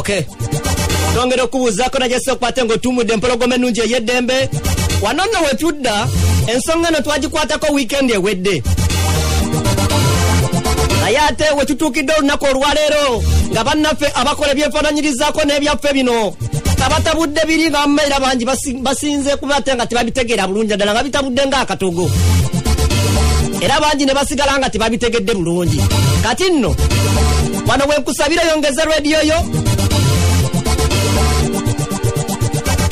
okay. Tongera okubuuzaako najese okwate ngaotumudde empologoma ennungi ey'eddembe. Wano nno wetudda ensonga eno twagikwatako wiikendi ewedde. Naye ate wetutuukidde olunaku olwaleero nga bannaffe abakola ebyefaananyirizaako n'ebyaffe bino abatabudde biri nga bamumaira bangi basi- basinze kuba ate nga tebabitegeera bulungi ddala nga bitabudde ng'akatogo era bangi ne basigala nga tebabitegedde bulungi. Kati nno wano wenkusabira yongeza rediyo yo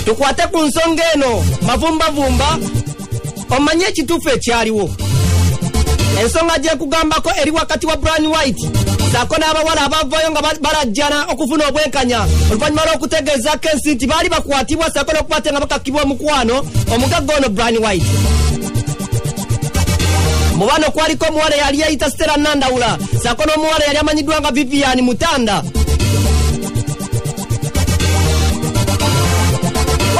tukwate ku nsonga eno mavumbavumba. Omanye ekituufu ekyaliwo. Ensonga gyekugambako eri wakati wa brian white. Saako n'abawala abavayo nga ba- balajjana okufuna obwenkanya. Oluvannyuma lw'okutegeezako ensi nti baali bakwatibwa saako n'okukwate nga bakakkibwa omukwano omugagga ono brian white. Mu bano kwaliko omuwala yali yayita stera nandawula saako n'omuwala yali amanyiddwa nga vivian mutanda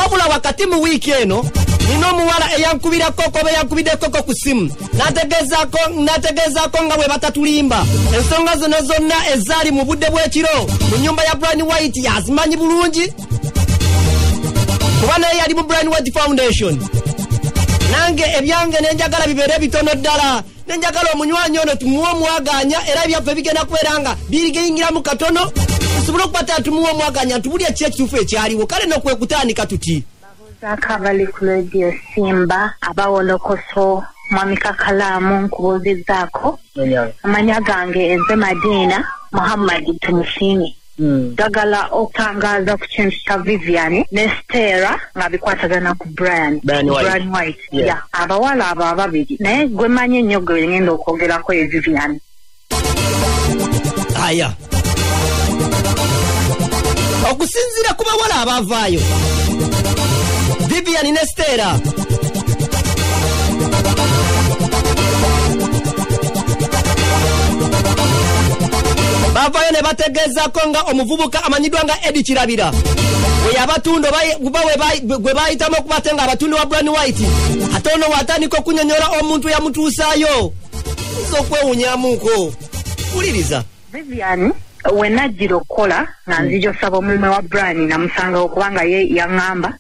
wabula wakati mu wiiki eno nina omuwala eyankubirako oba eyankubiddekoko ku simu. N'ategeezaako nga bwe batatulimba. Ensonga zino zonna ezaali mu budde bw'ekiro mu nyumba ya brian white yazimanyi bulungi. Kuba naye yali mu brian white foundation. Nange ebyange nenjagala bibeere bitono ddala. Nenjagala omunywanyi ono tumuwe omwaganya era ebyaffe bigenda kubeera nga bigeyingiramu katono tusobole okukwata tumuwe omwaganya ntubuli eki ekituufu ekyaliwo. Kale nokwe kutandika tuti? Babuuzaako abali ku lediyo simba abawolokoso mwami kakalaamu nkubuuzizaako. Amanya gange enze madiina muhammadi tumusiimi njagala okutangaaza ku kintu kya vivian ne stera nga bikwatagana ku brian. Brian White. ya abawala abo ababiri naye gwe manyi ennyo gwe ngenda okwogerako ye vivian. Aya okusinziira ku bawala abavaayo vivian ne stera bavaayo ne bategeezako nga omuvubuka amanyiddwa nga edi kirabira. Bwe yabatunda oba ye- oba we bayi- gwe bayitamu okuba ate nga abatunda wa brian white. Ate ono watandika okunyonyola omuntu yamutuusaayo. Nza okwewunyamuko wuliriza. Vivian we najjira okukola nga nzija osaba omumwe wa brian namusangawo kubanga ye yaŋŋamba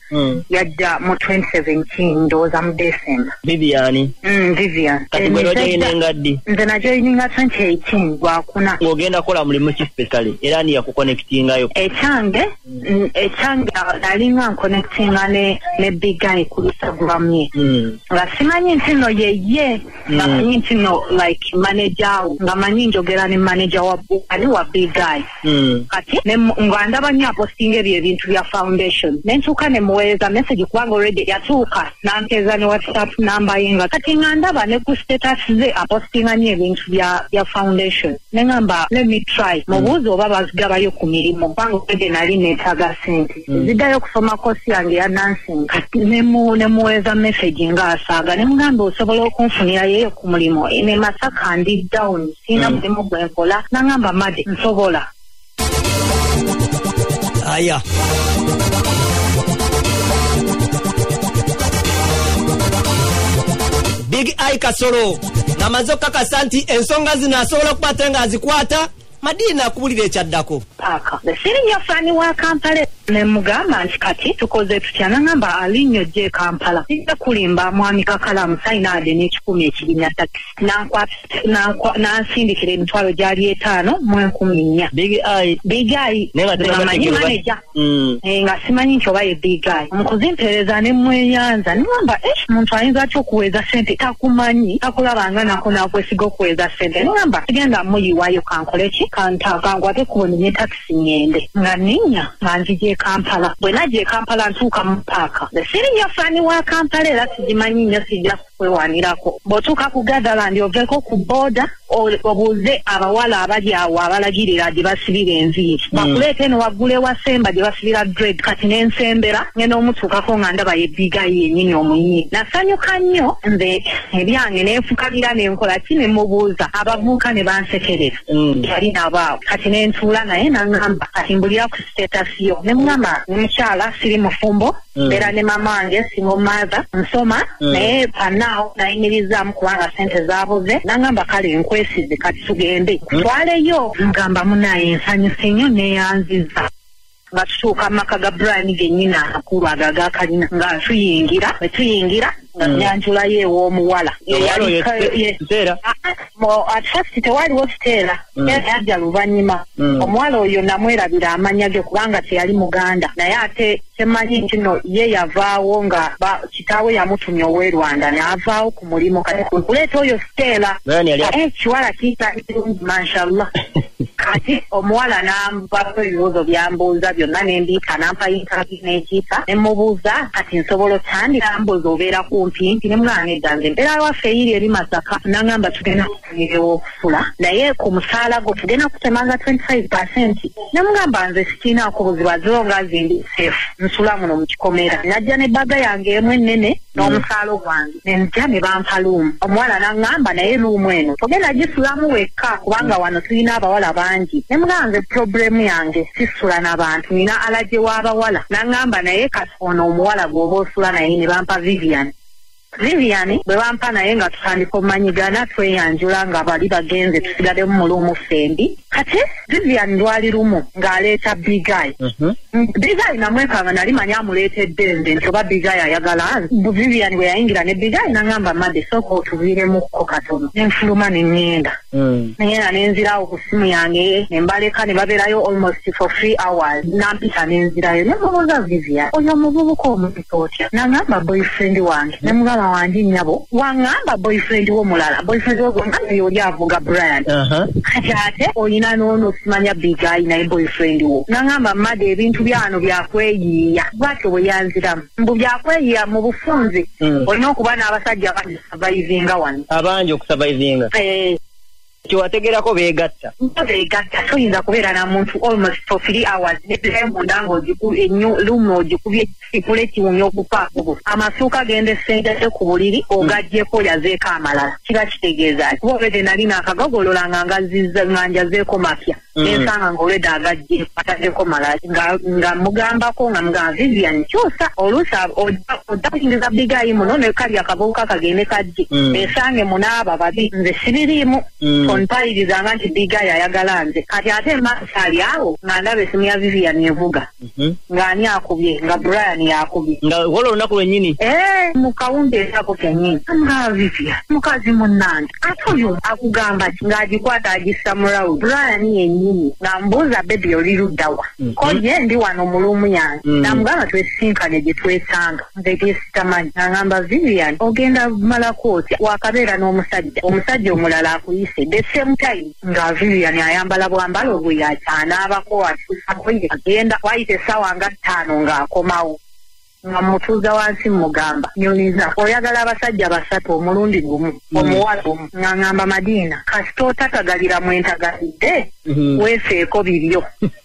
yajja mu 2017 ndowooza mu december. Viviani. Mm, vivian kati gwe lwajoyina nze- najoyininga 2018 gwakuna. Ng'ogenda kukola mulimu ki specially era ani yakukonekitingayo ekyange mm, ekyange nalinga nkonectinga ne ne bigai ku instagram ye Mm. nga simanyi nti no yeye nga Mm. manyi nti no like manager wo nga manyi njogera ne manager wa ani wa bigai Mm. kati nga ndaba nnyo apostinga ebyo ebintu bya foundation. Ne ntuuka ne muweereza message kubanga already yatuuka nanteeza ne whatsapp namba ye nga kati nga ndaba ne ku status ze apostinga nnyo ebintu bya foundation. Ne ŋŋamba let me try. Mubuuze oba bazigabayo ku mirimu kubanga already nali neetaaga sente. Ziddayo kusoma kosi yange ya nansing kati ne mu- ne muweereza message ng'asaaga ne mugamba osobola okunfunirayo ku mulimu ne masaka ndi down. Siina mulimu gwe nkola naŋŋamba made nsobola aya big i kasolo ng'amaze okukakasa nti ensonga zino asobola okuba ate ng'azikwata madiina akubulira ekyaddako. Paaka sirinya faani wa kampala ne mugamba nti kati tukoze tutya naŋamba alinnyo gye e kampala sijja kulimba mwami kakalamu sayinaade n'ekikumi ekirinya nankwa- nansindikira emitwalo gyali etaano mu enkumi nnya bigayi tebategeera- maneja nga simanyi nti oba ye bigayi mukuzimpeereza ne mweyanza niŋamba eh muntu ayinza atya okuweeza sente takumanyi takulabanga nako nakwesiga okuweeza sente niŋamba sigenda muyiwayo kankole ki kankwate kubona ne takisi ngende nga ninnya nga nzija e kampala. Bwe najja e kampala ntuuka mu paaka sirinya faani wa kampala era sigimanyi nnyo sijja kwewanirako. Bw'otuuka ku gatherland oveko ku booda o- obuuze abawala abali awo abalagirira gye basibira enviiri bakuleeta eno waggula ewa semba gye basibira dred kati n'ensembera ngenda omutuukako nga ndaba yebigayi yennyini omuyini nasanyuka nnyo nze ebyange nenfukalira nenkola ki ne mubuuza abavubuka ne bansekerera. Mm. yali nabaawo kati nentuula naye naŋŋamba kati mbulira ku sitatasi yo. Ne mugamba mukyala siri mufumbo. Mm. mbeera ne mama wange singo maatha nsoma. Naye panaawo nayimirizaamu kubanga sente zaabuze naŋŋamba kale nkwesize kati tugende. Twaleyo ngamba munaye nsanyuse nnyo neyanziza. Nga tutuuka mu maka ga brian gennyini amakulu ago agakalina nga tuyingira bwe tuyingira nga Mm. nyanjulayo ew'omuwala Omuwala oyo Yali- ye- Siteera? at first tewaliwo siteera Mm. era yajja luvannyuma Mm. omuwala oyo namwerabira amanya ge kubanga teyali muganda naye ate temanyi nti no ye yavaawo nga kitaawe yamutumya ow'e rwanda n'avaawo ku mulimu kati kuleeta oyo siteera ate ekiwala kiyita kirungi mashallah kati omuwala n'ambako ebibuuzo byambuuza byonna nembiika nampa intavi n'ekiika ne mubuuza kati nsobola otandika mbuuza obeera kumpi ne mwana edda nze mbeera waffe eyiri eri masaka nangamba tugenda kufunirawo okufula naye ku musaala gwo tugenda kutemanga 25 percent. Ne mugamba nze sikirinaako buzibu aziro nga zindi seefu nsula muno mu kikomera najja n'ebbaga yange emu ennene n'omusaalo gwange nenja ne bampa luumu omuwala n'aŋŋamba naye luumu eno togenda gisulamu wekka kubanga wano tulina abawala bangi ne muganze purobulemu yange sisula n'abantu. Nina alaje w'abawala n'aŋŋamba naye kati ono omuwala gw'oba osula naye ne bampa vivian vivian bwe bampa naye nga tutandika omumanyigana tweyanjula nga bali bagenze tusigademu muluumu fembi kati vivian lwali lumu ng'aleeta bigayi Mhm. bigayi namwekanga nali manyi amuleetedde nze nti oba bigayi ayagala vivian bwe yayingira ne bigayi nangamba madde sooka otuviiremukko katono nenfuluma ne ŋŋenda. Mm. nengenda nenzirawo ku simu yange nembaleka ne babeerayo almost for three hours. Nampita nenzirayo nemubuuza vivian oyo omuvubuka omupita otya nangamba boyfriend wange. Ne mugamba wange nnyabo waŋŋamba boyfriend wo mulala boyfriend wo nga naye oli avuga brian Aha. kati ate olina noono simanya bigayi naye boyfriend wo. Nangamba madde ebintu byano byakweyiiya bwatyo bwe yanziramu? Mbu byakweyiiya mu bufunze Mm. olina okuba n'abasajja bagisavaivinga wano. Abangi okusurvivinga. Eh, kyewategerako beegatta. Beegatta toyinza kubeera na muntu almost for three hours nebirayo munda ngaolumu ogikubye ekikula ekiwumya okupaako amasuuka genda essente ze ku buliri ogaggyeko yazeeko amalala. Kiba kitegeeza ki? Kuba olwedde nali naakagagolola nga nga njazeeko mapya Mm. nensanga ngaolwedde agaggyeko ataddeko malala. Nga- mugambako nga mugamba vivian kyusa oluusi oddakusingiza bigayi muno ne kali akavubuka kagende kajje Mm. esange munaaba babi nze sibiriimu Ontayirizanga nti bigayi ayagala nze. Kati ate emaaso ali awo nga ndaba esimu ya vivian evuga Mhm. ng'ani akubye nga brian yakubye. Nga kola olunaku lwennyini Eh, mu kawungeezi ako kennyini. Amugamba vivian mukazi munnange. Ate oyo akugamba ng'agikwata agissa mulawu brian yennyini. Ng'amubuuza bebi oli luddawa Mhm. ko ye ndi wano mulumu yange. Mm. namugamba twesinkane gye twesanga. Nze gyesitamanyi ng'agamba vivian ogenda malako otya wakabeera n'omusajja. Omusajja omulala akuyise same time nga vivian ayambala bwambalo bwe yakyanaabako atusakoye agenda wayita essaawa nga ttaano ng'akomawo nga mutuuza wansi mugamba. Nyoniza oyagala abasajja basatu omulundi gumu omuwala omu nga ŋŋamba madiina. Kasita otatagalira mwentagalidde Mhm. weefeeko bibyo.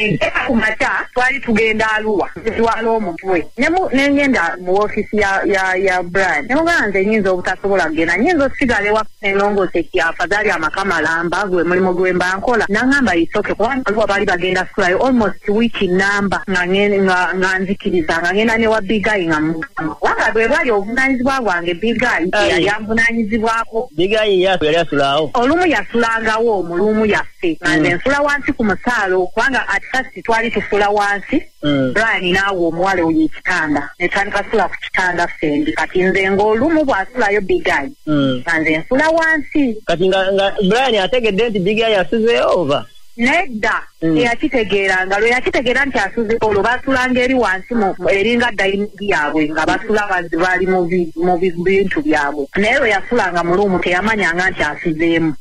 Enkeera ku makya twali tugenda aluwa twala omutwe. Nemu- nengenda mu ofiisi ya brian. Nemugamba nze nyinza obutasobola kugenda? Nyinza osigala ewa enongoose kyafa zaali amaka malamba gwe mulimu gwe mba nkola. Naŋŋamba isoke kubanga aluwa baali bagenda sulayo almost wiiki namba nga nzikiriza nga ngenda newa bigayi nga mugamba kubanga bwe bwali obuvunanyizibwa bwange bigayi Ayi. yali amvunanyizibwako bigayi yali asulaawo. Olumu yasulangawo omulumu yaffe. Nga nze Mm. nsula wansi ku musaalo kubanga at first twali tusula wansi. Mm. brian naawe omuwala oyo ekitanda. Netandika sula ku kitanda fembi kati nze ng'olumu bw'asulayo bigayi Mm. nga nze nsula wansi. Kati nga brian ategedde nti bigayi asuzeeyo oba nedda. Mm. teyakitegeeranga lwe yakitegeera nti asuze olwo basulanga eri wansi eringa dayiningi yaabwe nga basula baali mu bi- mu bi- bintu byabwe. Naye lwe yasulanga mu luumu teyamanyanga nti asuzeemu.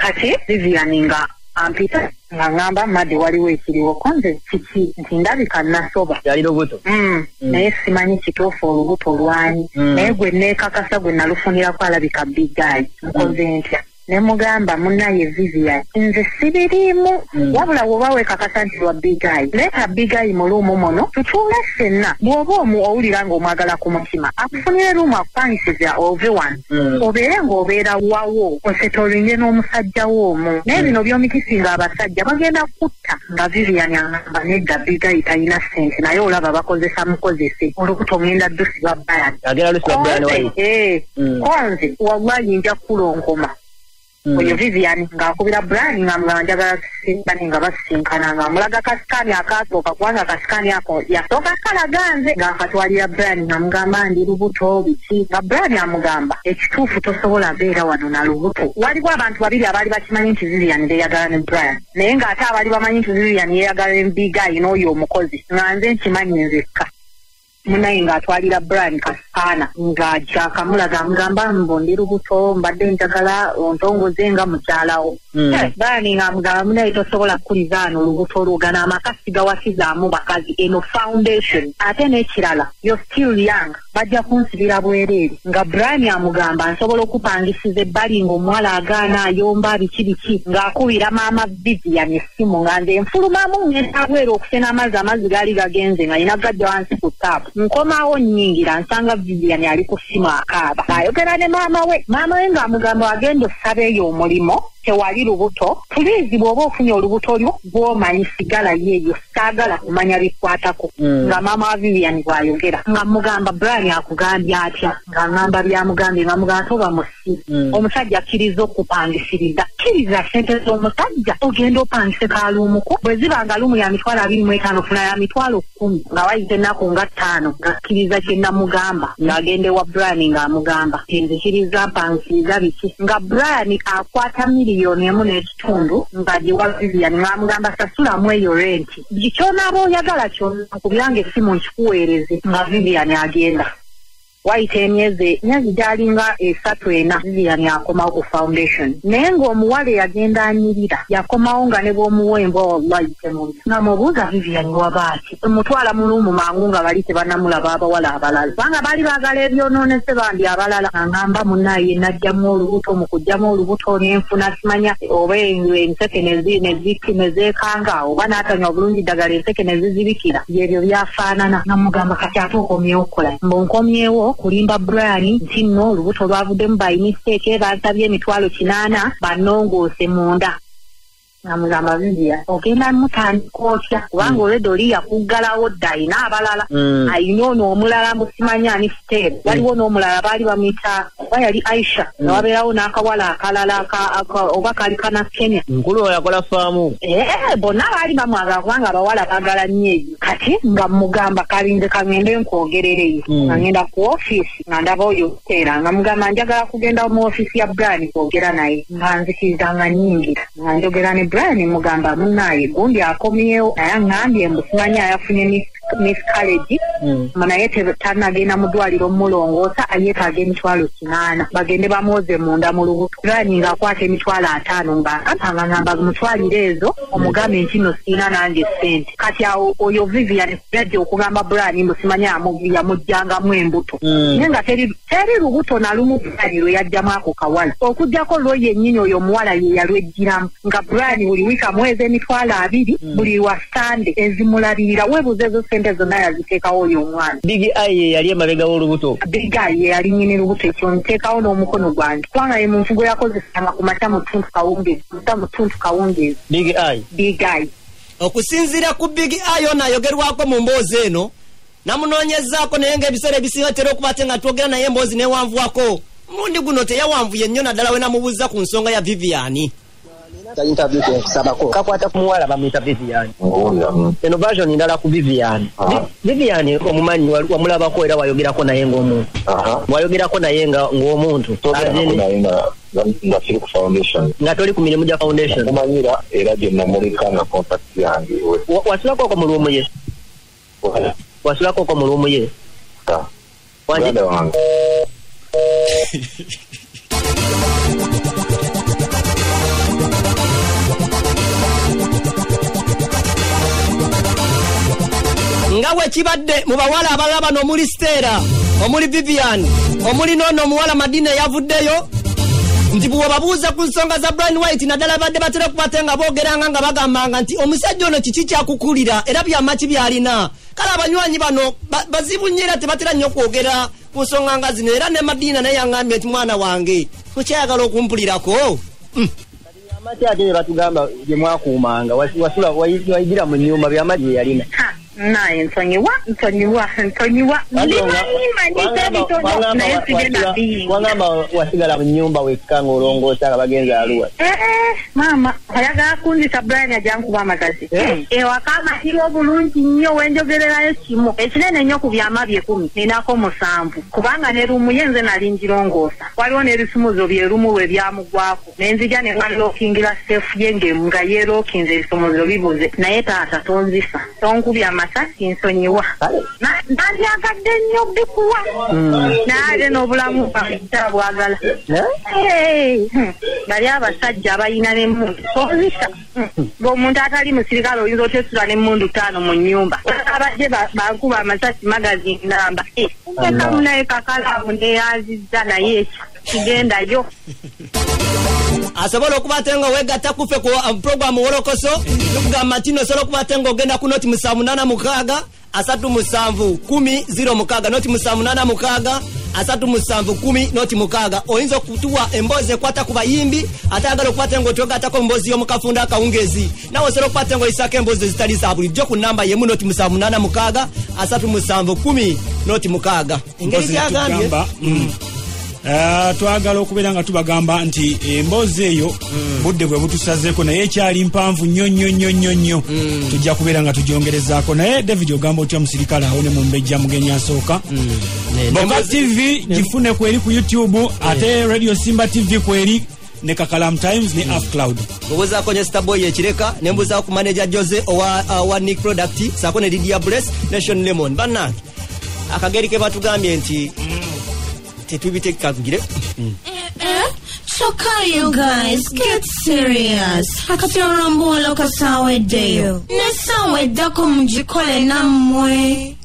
Kati vivian nga ampita nga ŋŋamba madde waliwo ekiriwo? Konze kiki? Nti ndabika nasoba yali lubuto? Mm, Mm. naye simanyi kituufu olubuto lwanyi Mm. naye gwe neekakasa gwe nalufunirako alabika bigayi nkoze ntya ne mugamba munnaye vivian nze sibiriimu Mm. wabula woba weekakasa nti lwa bigayi leeta bigayi mu luumu muno tutuule ffenna. Bw'oba omu owulira ng'omwagala ku mutima akufunire luumu akupangisiza ove wano. Mm. obeere ng'obeera wawo osetolinge n'omusajja wo omu naye bino by'omikisinga abasajja bagenda kutta nga vivian aŋamba nedda bigayi talina ssente naye olaba bakozesa mukozese. Olukuta ogenda ddusiba bayani. Agenda lusiba brian wayi. konze Mm. konze. Wallahi nja kulonkoma oyo vivian ng'akubira brian nga njagala simbani nga basisinkana nga mulaga kasikaani akasooka kubanga kasikaani ako yasooka kalaga nze ng'akatwalira brian nga mugamba ndi lubuto biki nga brian amugamba ekituufu tosobola beera wano na lubuto. Waliwo abantu babiri abaali bakimanyi nti vivian beeyagala ne brian naye ng'ate abaali bamanyi nti vivian yeeyagala embigayi n'oyo omukozi nga nze nkimanyi nzekka munaye ng'atwalira brian kasikaana ng'ajja akamulaga amugamba mbo ndi lubuto mbadde njagala ontongoze nga mukyalawo Mm. Eh, brian ng'amugamba munaye tosobola kukkiriza ano olubuto olwo gano amakasi gawasizaamu bakazi eno foundation. Ate n'ekirala yo still young. Bajja kunsibira bwereere nga brian amugamba nsobola okupangisiza ebbali ng'omuwala agaana ayomba biki biki ng'akubira maama vivian essimu nga nze nfulumamu ngentabwera okusena amazzi amazzi gaali gagenze nga nina gajja wansi ku taapu nkomawo nnyingira nsanga vivian ali ku ssimu akaaba. Ayogera ne maama we maama we ng'amugamba agenda ossaba eyo omulimo tewali lubuto puliizi bw'oba ofunye olubuto lwo gw'omanyi sigala yeeyo saagala kumanya bikwatako. Mm. nga maama wa vivian bw'ayogera nga mugamba brian akugambye atya? Nga ngamba byamugambye nga mugamba toba musiru Mm. omusajja akkiriza okupangisiriza kkiriza sente z'omusajja ogenda opangise kaaluumuko bwe ziba nga lumu ya mitwalo abiri mu etaano funa ya mitwalo kkumi nga wayita ennaku nga ttaano ng'akkiriza kye namugamba ng'agenda ewa brian ng'amugamba enzikiriza mpangisiriza biki? Nga brian akwata miliyoni emu n'ekitundu ng'agiwa vivian ng'amugamba sasulamu eyo renti buli kyonaaba oyagala kyonna nkubyange essimu nkikuweereze nga vivian agenda wayita emyezi emyezi gyalinga esatu ena vivian akomawo ku foundation. Naye ng'omuwala eyagenda anyirira yakomawo nga ne bw'omuwemba wallahi temuli nga mubuuza vivian waba ati mutwala mulumu mangu nga bali tebanamulaba abawala abalala. Kubanga baali baagala ebyonoonese bambi abalala. Angamba munnaye najjamu olubuto mu kujjamu olubuto nenfuna simanya oba enseke nezeekanga oba n'atanywa bulungi ddagala enseke nezizibikira byebyo byafaanana. Namugamba kati ate okomyewo okukola? Mbu nkomyewo kulimba brian nti nno olubuto lwavuddemu by mistake bansabye emitwalo kinaana bannongoose munda namugamba vivian ogenda mutandika otya? Kubanga olwedde oli yakuggalawo dda ayina abalala. Mm. ayina ono omulala musimanyi ani siteebu waliwo n'omulala baali bamuyita oba yali aisha? Nga wabeerawo n'akawala akalala aka- aka- oba kali kana kenya. Nkulu oyo akola faamu. Eh, bonna baali bamwagala kubanga abawala baagala nnyo. Ebyo kati nga mugamba kalinze kagende nkwogerereyo Mm. nga ngenda ku ofiisi nga ndaba oyo okuteera nga mugamba njagala kugenda mu ofiisi ya brian kwogera naye. Nga nzikiriza nga nnyingira nga njogera ne brian mugamba munaaye gundi akomyewo naye aŋŋambye mbu simanyi ayafunye miss- miss college Mm. nga naye tanagenda mu ddwaliro mulongoosa yeetaaga emitwalo kinaana. Bagende bamwoze munda mu lubuto. Brian ng'akwata emitwalo ataano ng'akatanga ngamba mutwalire ezo omugambe nti no siina nange ssente. Kati awo oyo vivian yajja okugamba brian mbu simanyi amu- yamugjangamu embuto. Mm. naye nga teri lubuto na lumu brian lwe yajjamu ako kawala. Okugjako lwo yennyini oyo omuwala ye yalwejjiramu nga brian buli wiiki amuweza emitwalo abiri buli wa sande ezimulabirira. Weebuza ezo ssente zonna yaziteekawo oyo omwana big eye ye yali emabega w'olubuto bigayi ye yali nyini lubuto ekyo nteekawo n'omukono gwange. Kubanga ye muntu gwe yakozesanga ku makya mu ttuntu kawungeezi muta mu ttuntu kawungeezi. Big eye bigayi okusinziira ku big ayo nayogerwako mu mboozi eno namunoonyezaako naye ng'ebiseera ebisinga tera okuba ate nga twogera naye emboozi newanvuwako. Mulundi guno teyawanvuye nnyo naddala we namubuuza ku nsonga ya viviani interview kenkusabako kakwata ku muwala bamuyita vivian eno version ndala ku vivian Vi- vivian omumanyi wamulabako era wayogerako naye ng'omuntu wayogerako naye nga ng'omuntu. Nga siri ku foundation. Nga toli ku mirimu gya foundation. Kumanyira era gye namuleka nga contact yange Wa- wasulako oko mu luumu ye? Wasulako oko mu luumu ye? Muganda wange bwe kibadde mu bawala abalala bano omuli steera omuli vivian omuli noono omuwala madina eyavuddeyo nti bwe babuuza ku nsonga za brian white naddala badde batera okubate nga boogeranga nga bagambanga nti omusajja ono kiki kyakukulira? Era byamaki byalina? Kale abanywanyi bano ba- bazibu nnyo era tebatera nnyo okwogera ku nsonga nga zino era ne madina naye yaŋŋambye nti mwana wange okyayagala okumpulirako Mm. amaki ate bye batugamba bye mwakuumanga wasula wayi- wayigira mu nnyumba byamagi bye yalina naye nsonyiwa nsonyiwa nsonyiwa ndimanyimanyiza ebitono naye sigenda biyingira wangamba wasigala mu nyumba wekka ng'olongoosa nga bagenza aluwa. Eh, maama oyagala kundisa brian ajankuba amasasi Eh? ewaka amatira obulungi nnyo wenjogererayo kimu. Ekinene nnyo ku byama byekumi ninako musanvu. Kubanga ne rumu ye nze nali njirongoosa. Waliwo n'ebisumuzo byerumu we byamugwako nenzija ne ngalookingira seefu ye nga yeerookinze ebisumuzo bibuze. Naye taata tonzisa tonkubya nsonyiwa kale Na- nandyagadde nnyo bikuwa naye ate n'obulamu bwange bwagala bali abasajja abalina n'emmundu tozisa ng'omuntu atali musirikale oyinza otesula n'emmundu ttaano mu nnyumba. Abajje ba- bankuba amasasi magazini namba eka munaye kakalaamu neyazizza naye. Ekyo kigendayo asobola okuba ate nga wegatta kufe ku uh, programu wolokoso nokugamba nti nosobola okuba ate nga ogenda ku noti musanvu munana mukaaga asatu musanvu kumi ziro mukaaga noti musanvu munana mukaaga asatu musanvu kumi noti mukaaga. Oyinza okutuwa emboozi ekwata ku bayimbi ate agala okuba ate nga otwegattako emboozi y'omukafunda akawungezi. Nawe osobola okuba ate nga oyisako emboozi ezitali za bulijjo ku namba yemu noti musanvu munana mukaaga asatu musanvu kumi noti mukaaga. Engeri gyagambye twagala okubeera nga tubagamba nti emboozi eyo budde bwe butusazeeko naye ekyali mpanvu nnyo nnyo nnyo nnyo nnyo. Tujja kubeera nga tugyongerezaako naye david ogamba otya musirikale awo ne mumbejja mugenyi asooka. Boga tv gifune kweri ku youtube ate radio simba tv kweri ne kakalam times ne afcloud. Obuuzaako ne starboy ekireka ne mbuuzaako ku manager jose owa, owa nick product saako ne lidia bless nation lemon. Bannange akageri ke batugambye nti tepi bir tek kadın girip. Soka you guys, get serious. Akatiora mbuwa loka sawe deyo. Nesawe dako mjikole na mwe.